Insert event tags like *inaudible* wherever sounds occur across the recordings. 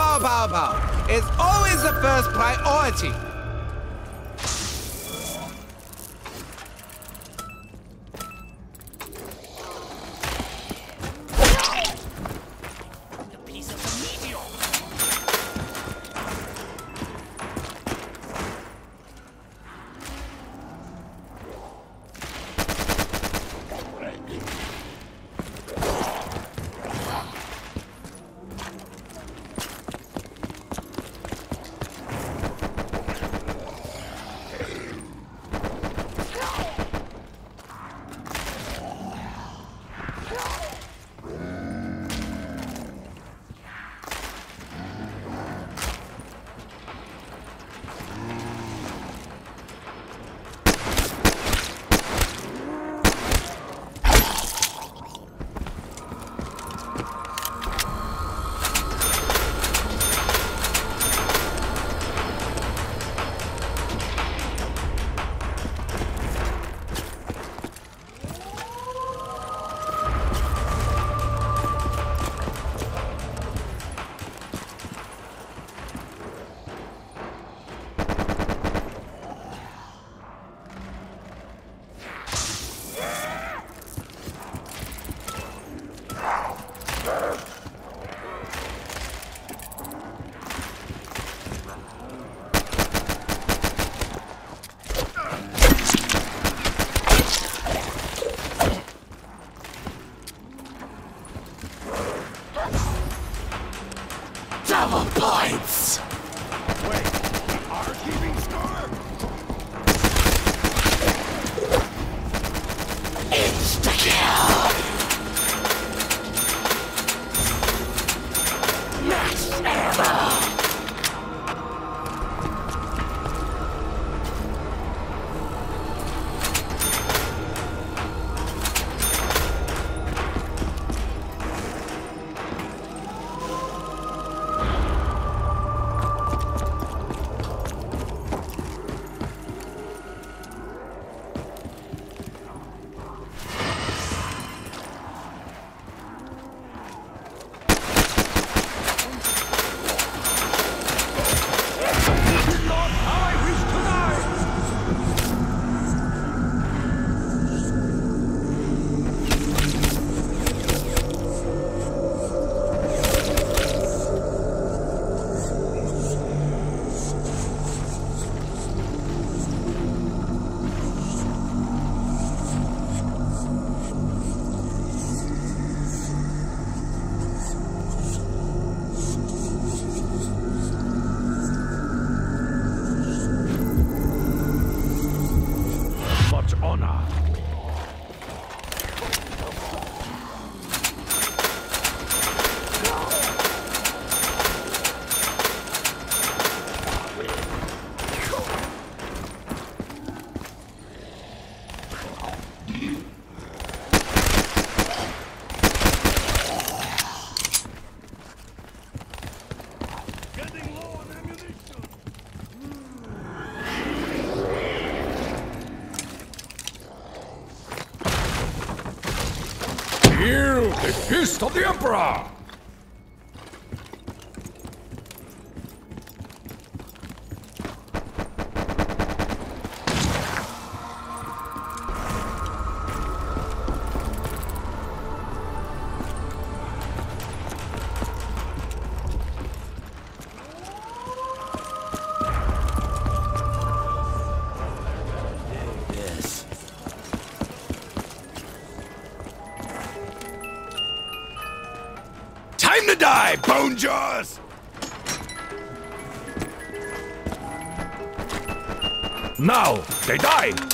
power, power, power is always the first priority. Fist of the Emperor! Bone Jaws! Now, they die!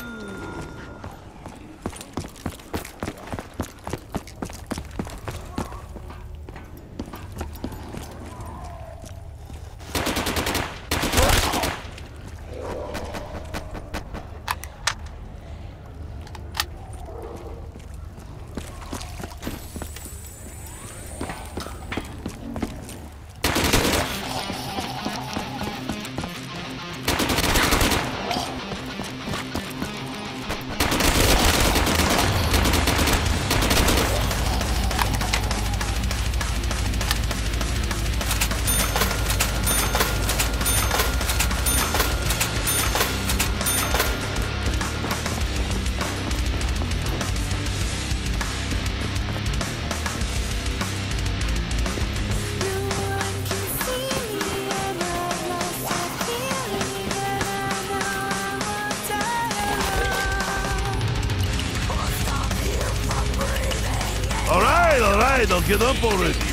Get up already.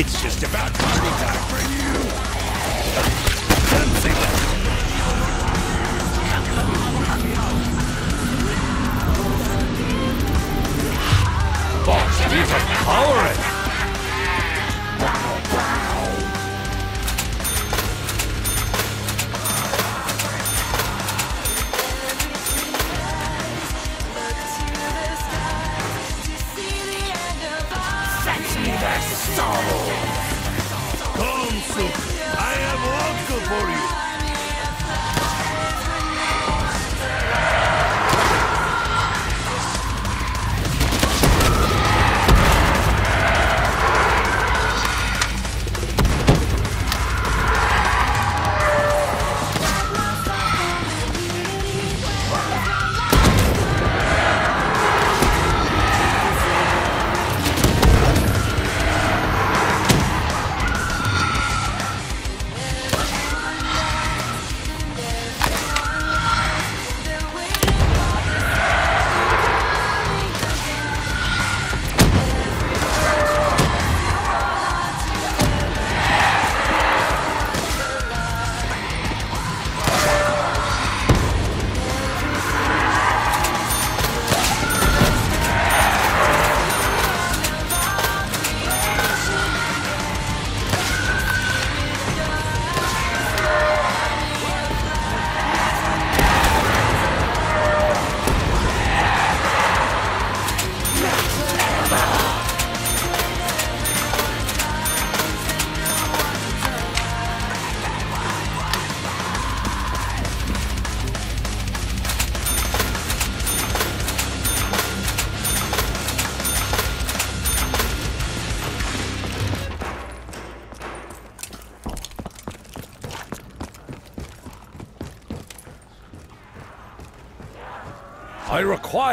It's just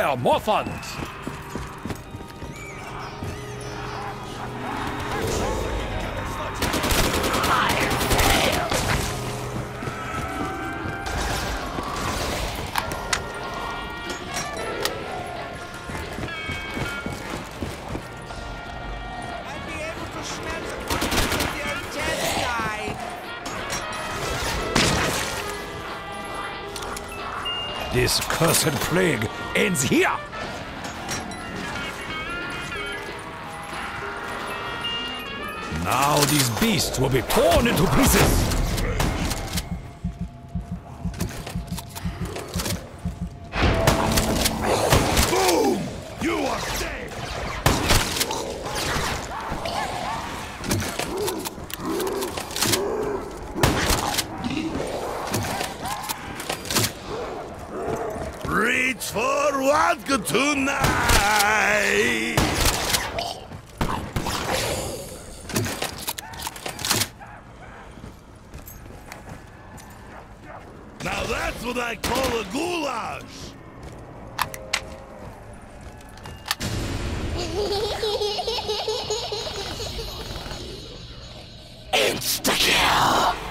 of the intestine. This cursed plague ends here. Now these beasts will be torn into pieces. What I call a goulash! *laughs* Insta-kill.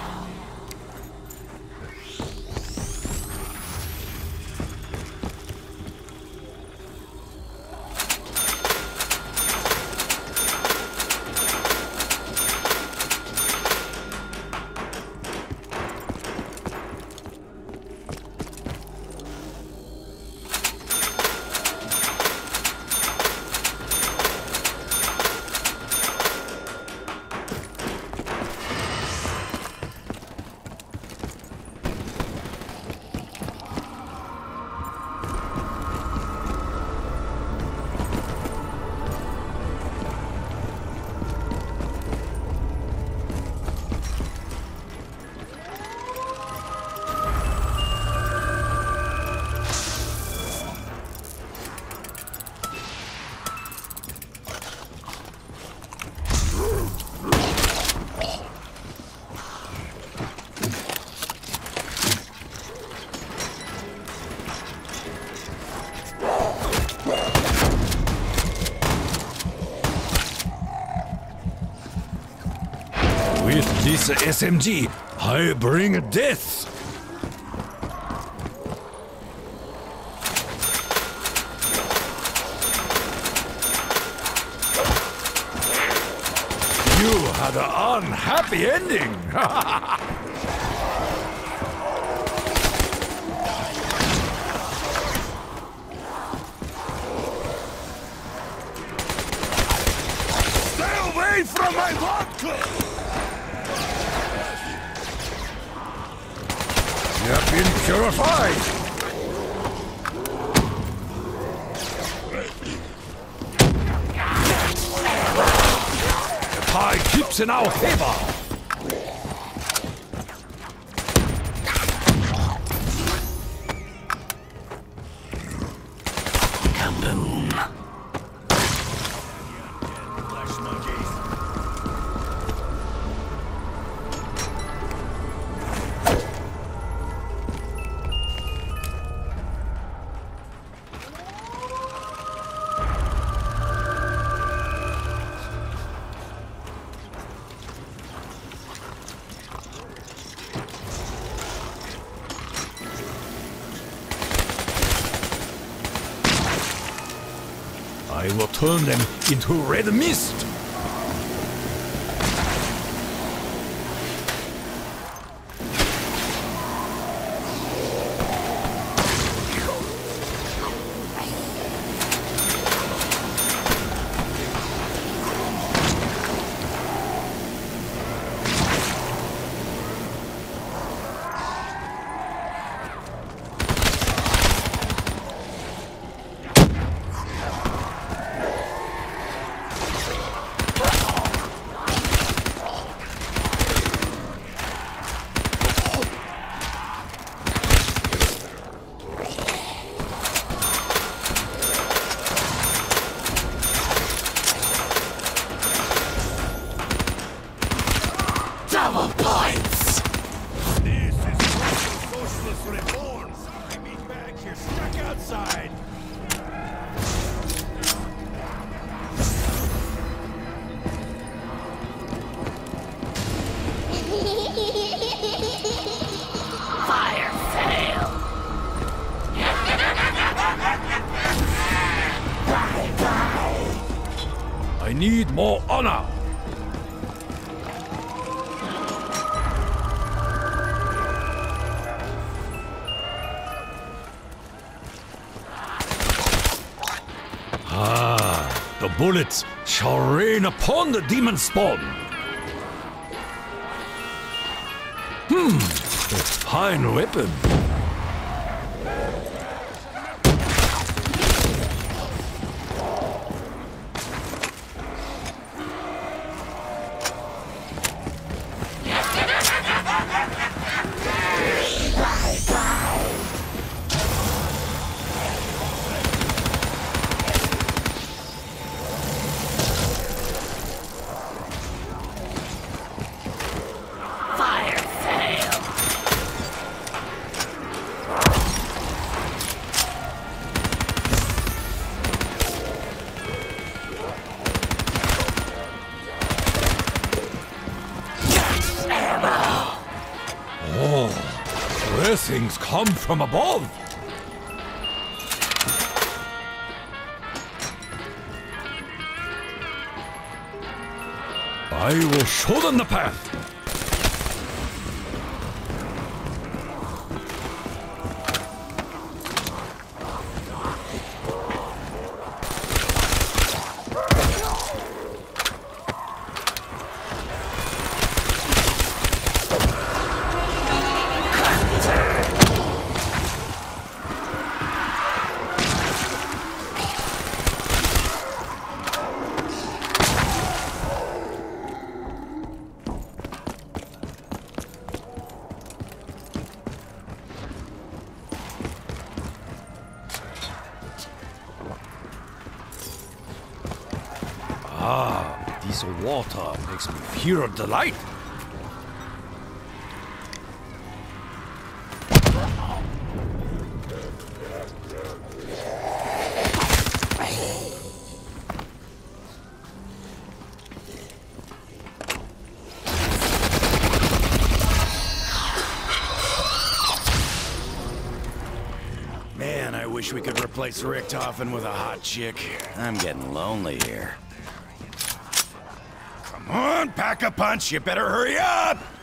SMG, I bring death. You had an unhappy ending. *laughs* turn them into red mist. Bullets shall rain upon the demon spawn. Hmm, a fine weapon. From above. I will show them the path. pure delight. Man, I wish we could replace Richtofen with a hot chick. I'm getting lonely here pack a punch, you better hurry up!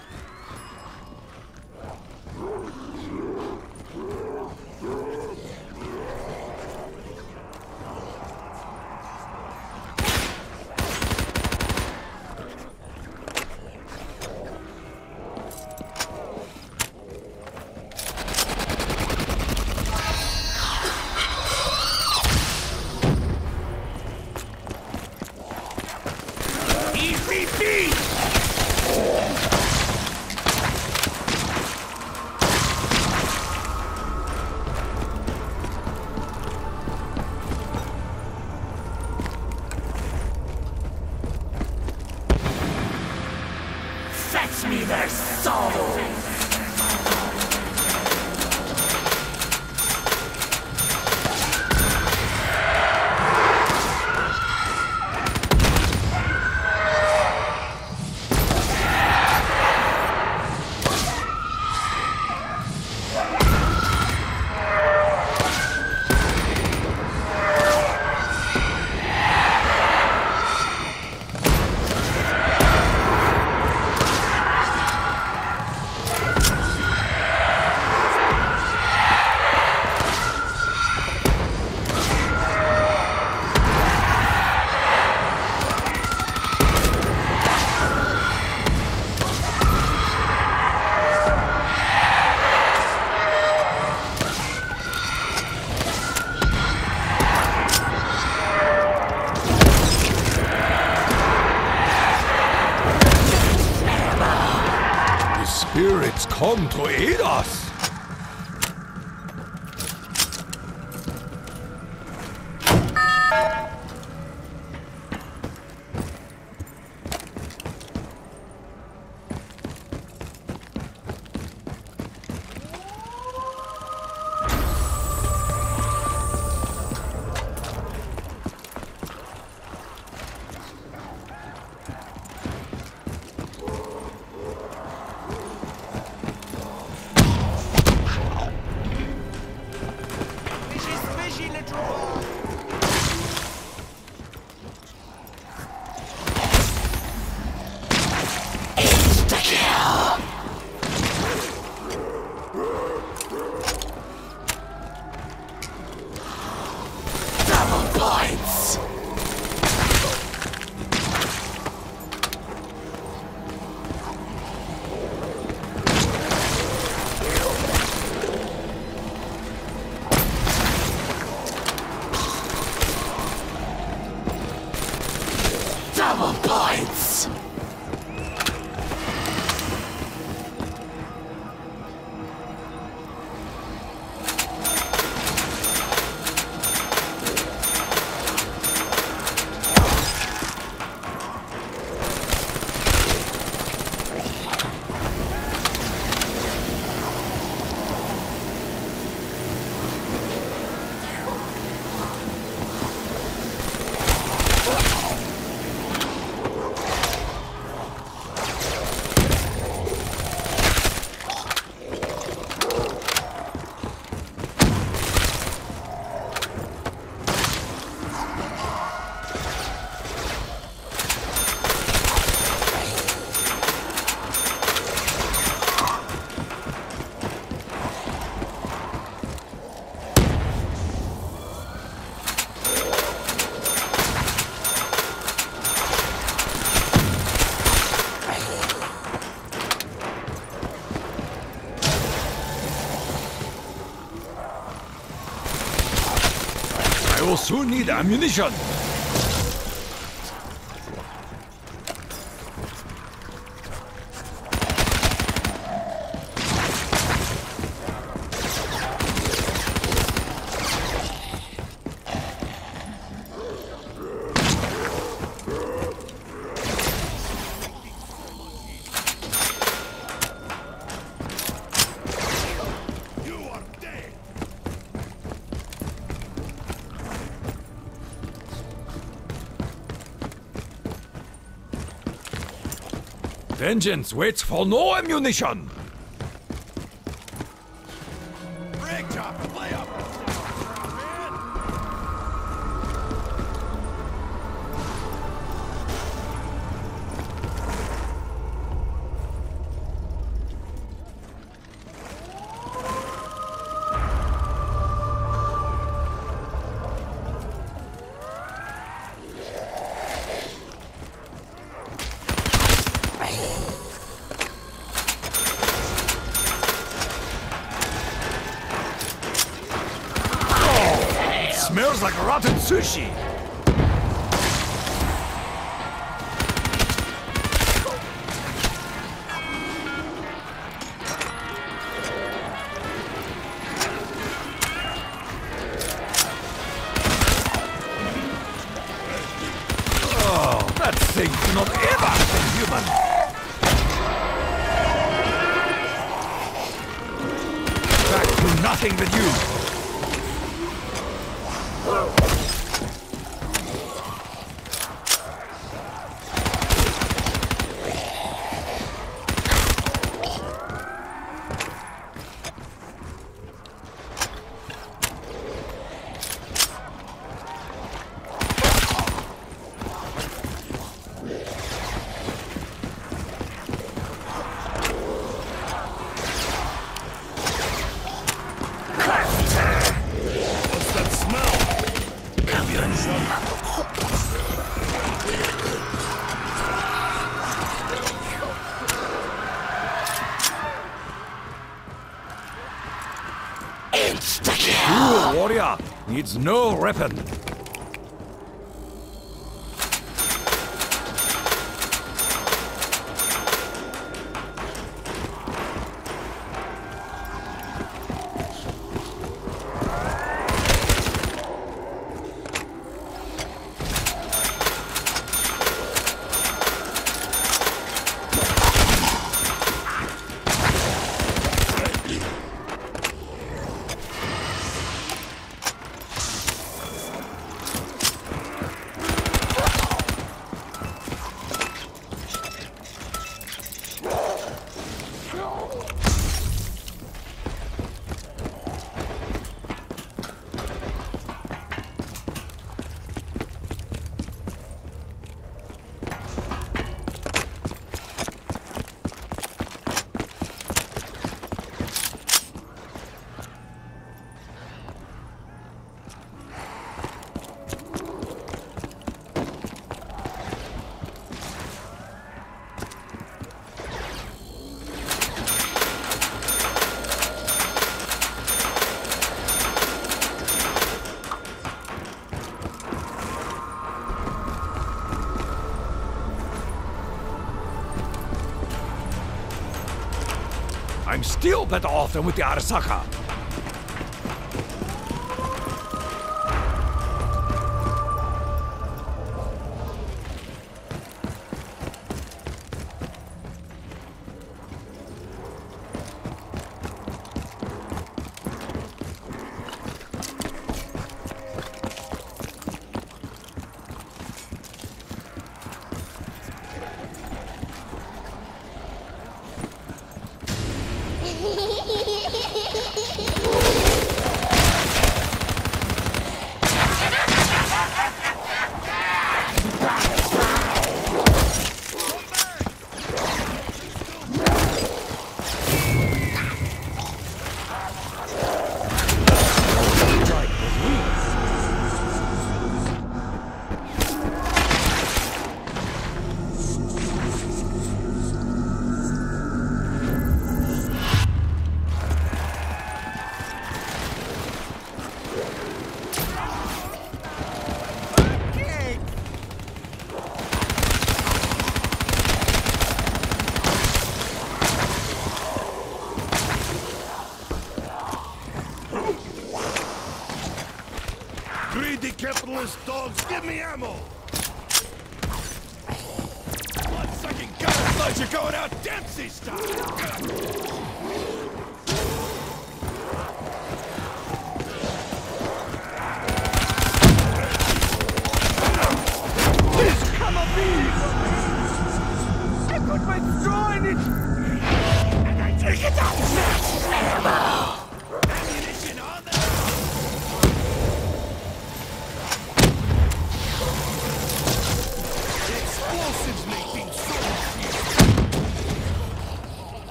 their souls. need ammunition! vengeance waits for no ammunition! Needs no weapon. Better off with the Arasaka.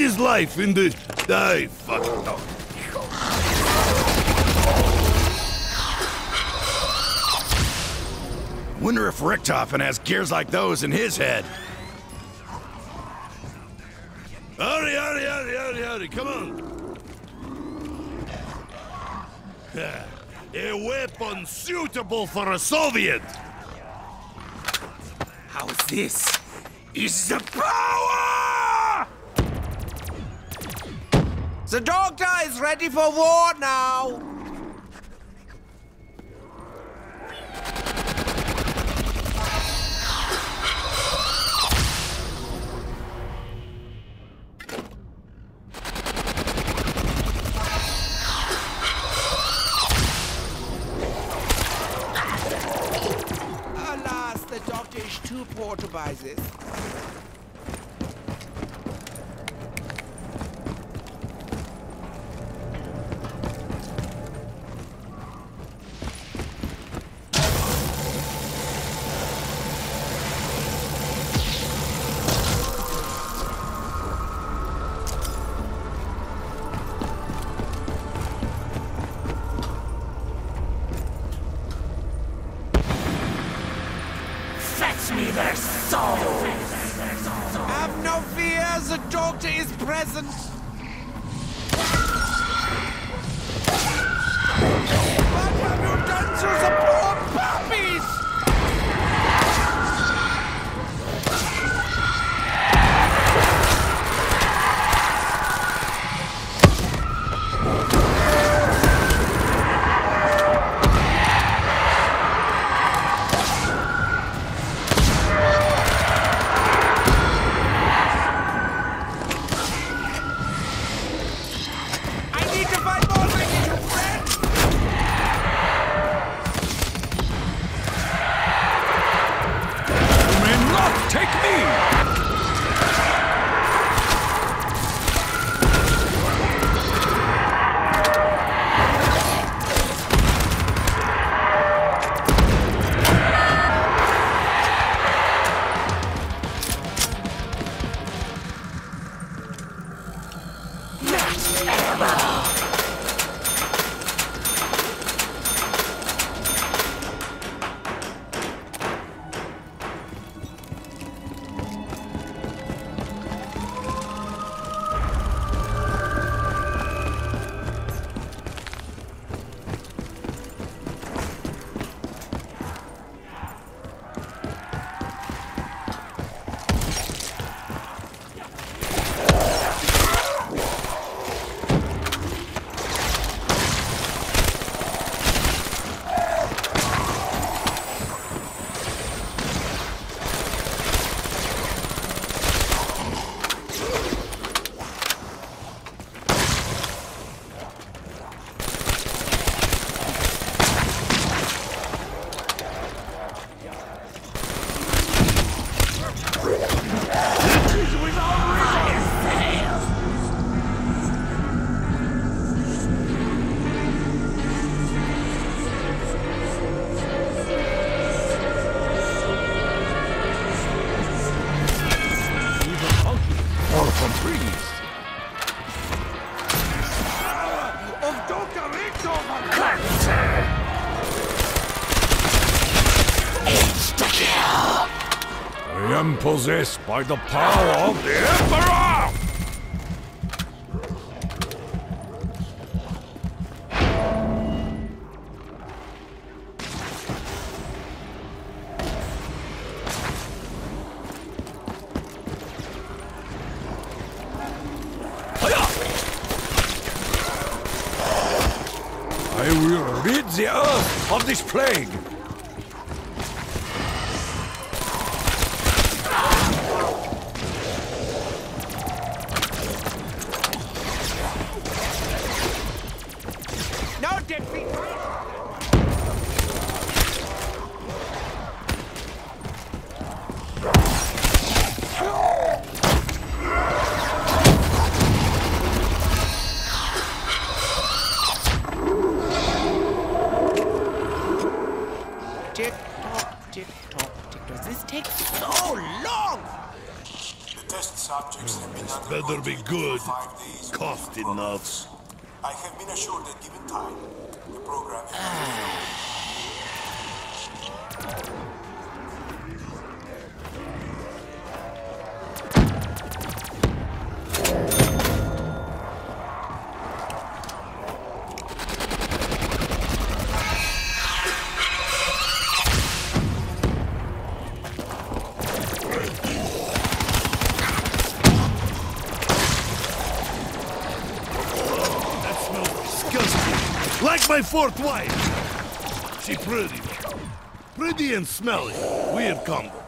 Is life in the... I fucked up. Wonder if Richthofen has gears like those in his head. Hurry, hurry, hurry, hurry, hurry, come on. *laughs* A weapon suitable for a Soviet. How's this? Is the power! The doctor is ready for war now. Is Possessed by the power of the Emperor! I will rid the earth of this plague! Have Better be good. for five. Cost with problems. enough. I have been assured that given time, the program That fourth wife. She pretty. Pretty and smelly. Weird combo.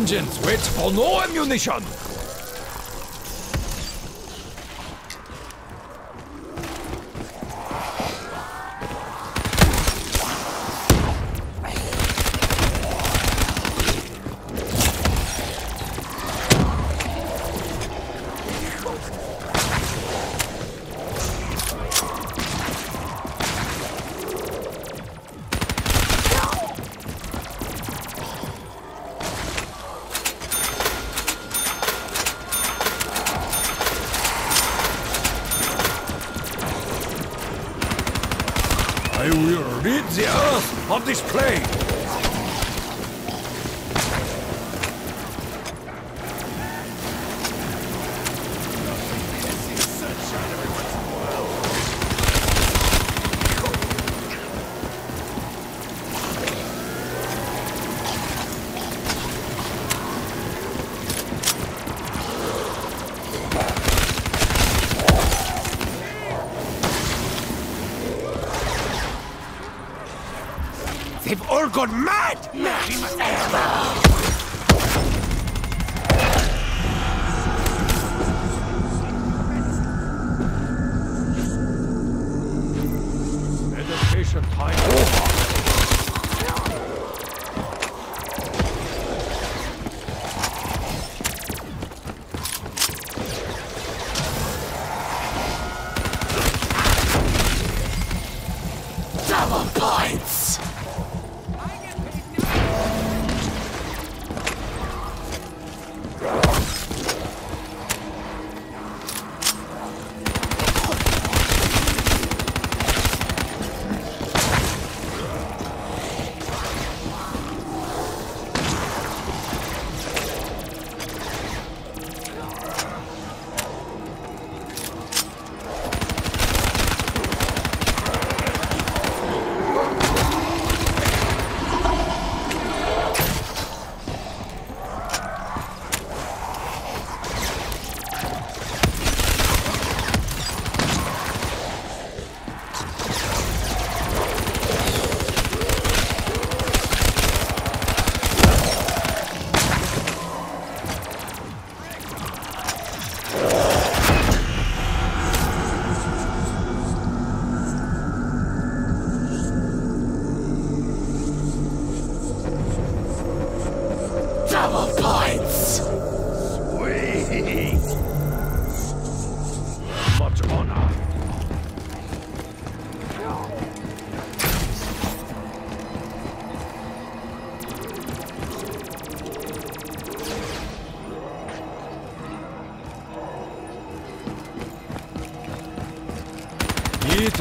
Vengeance waits for no ammunition.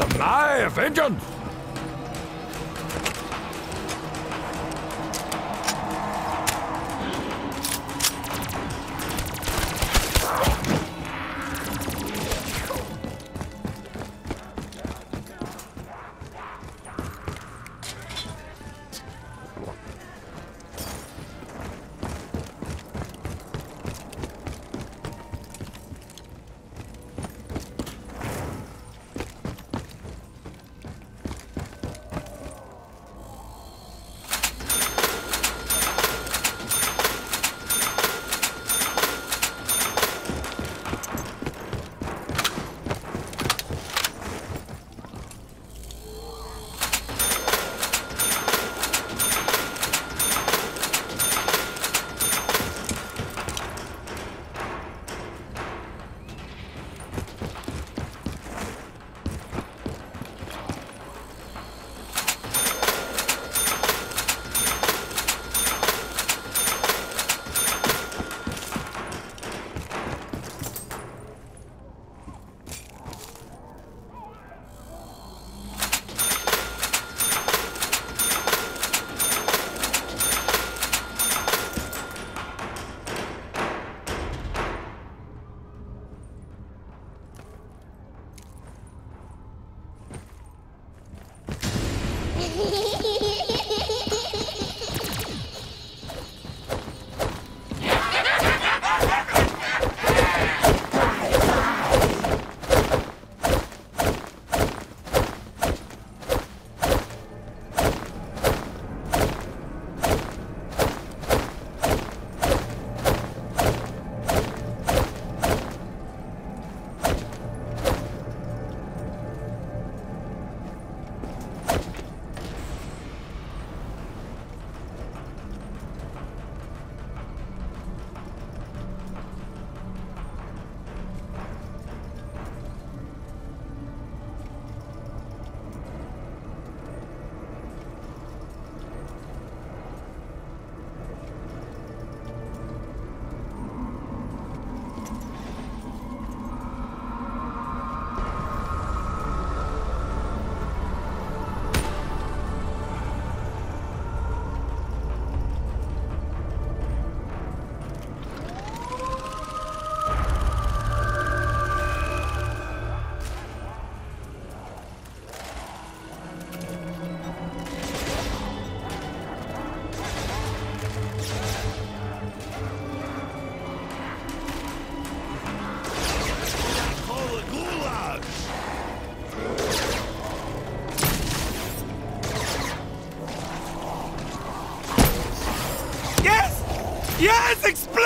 It's my vengeance!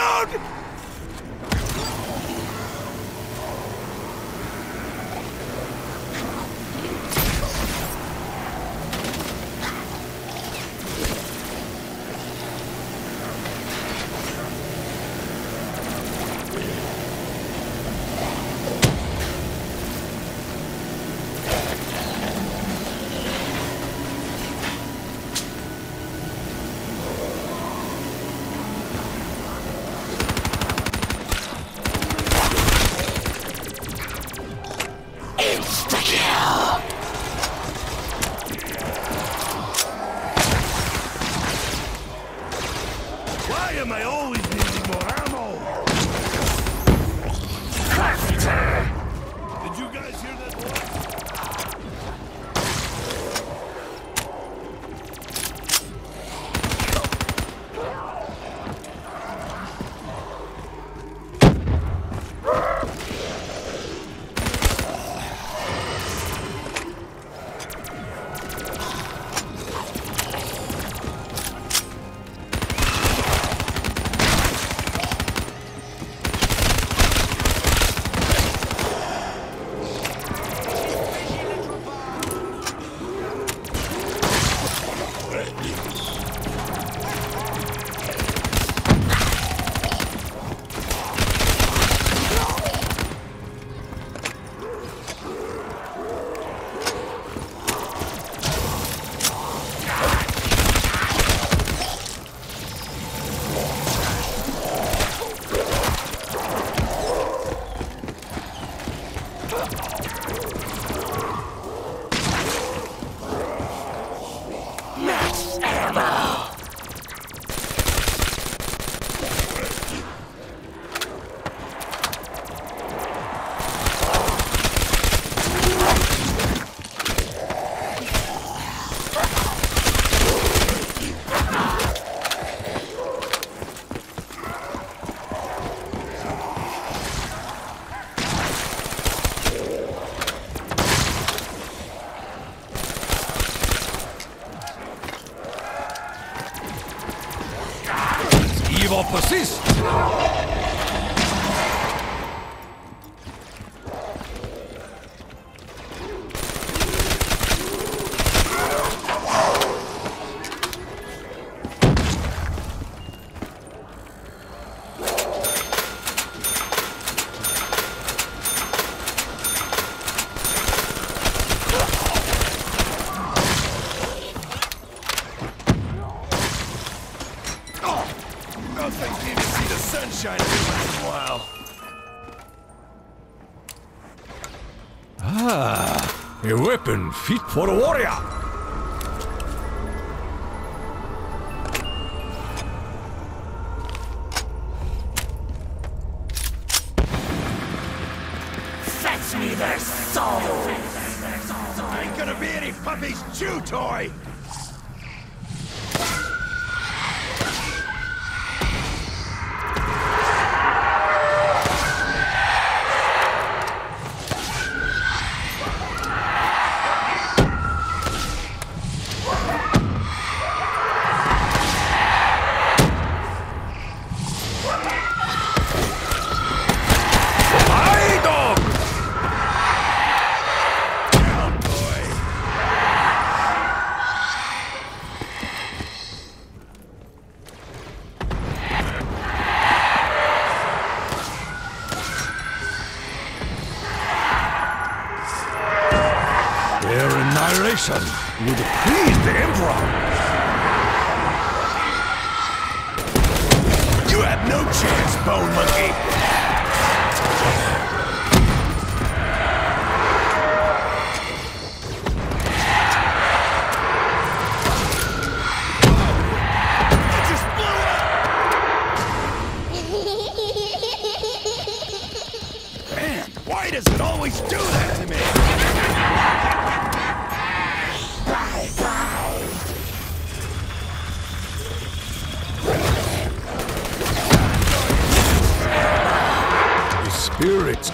Yes! Francis! Fit for a warrior.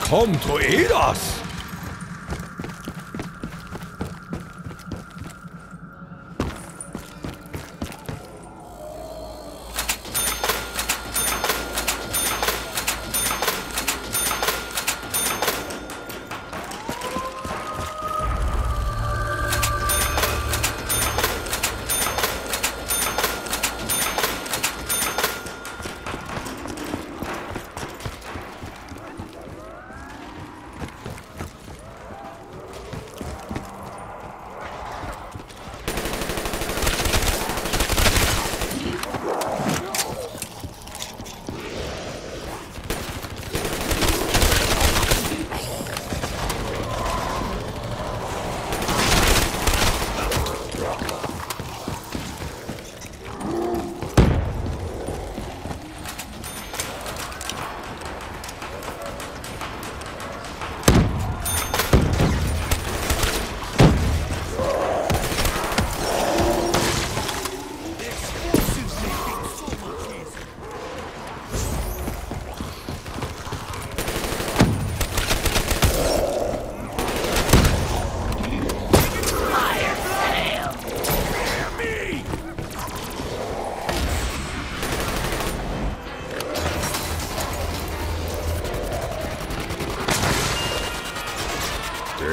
come to aid us!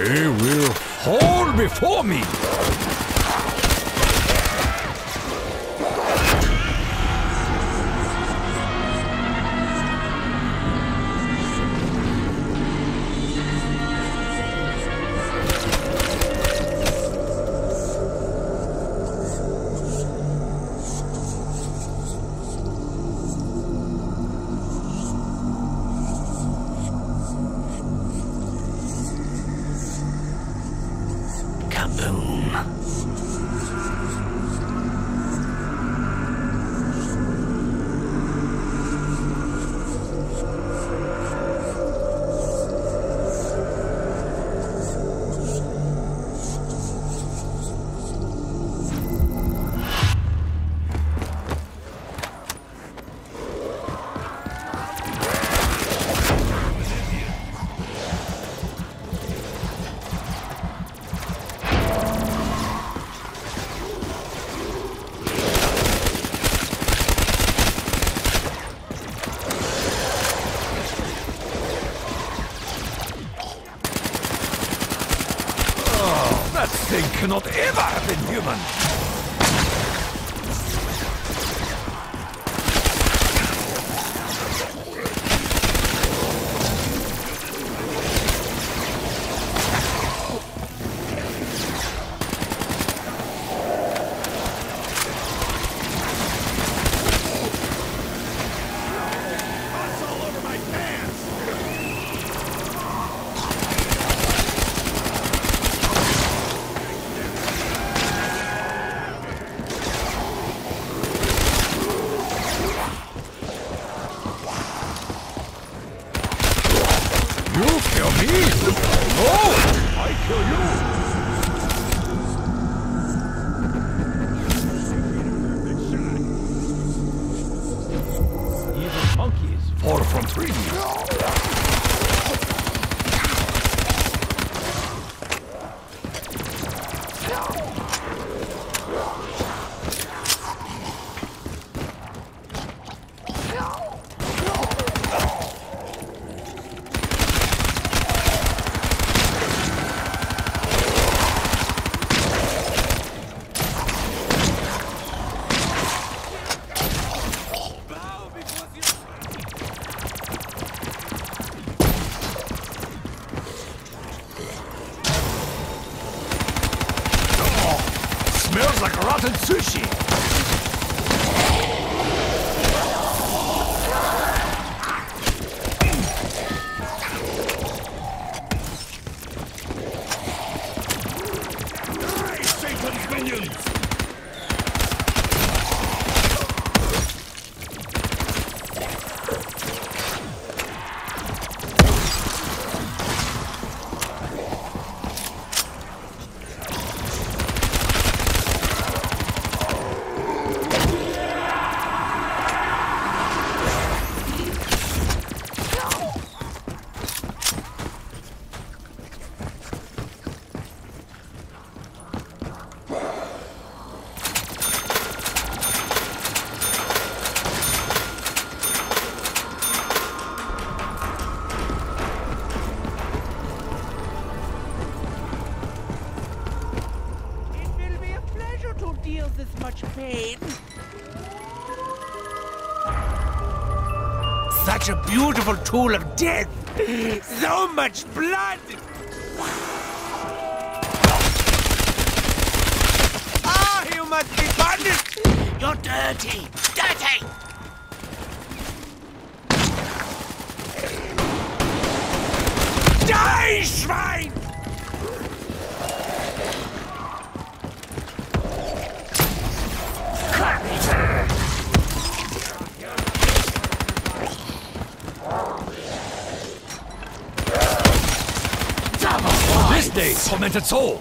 They will fall before me! such a beautiful tool of death! So much blood! Ah, you must be punished! You're dirty! Dirty! Die, Schwein! kommende Zoo.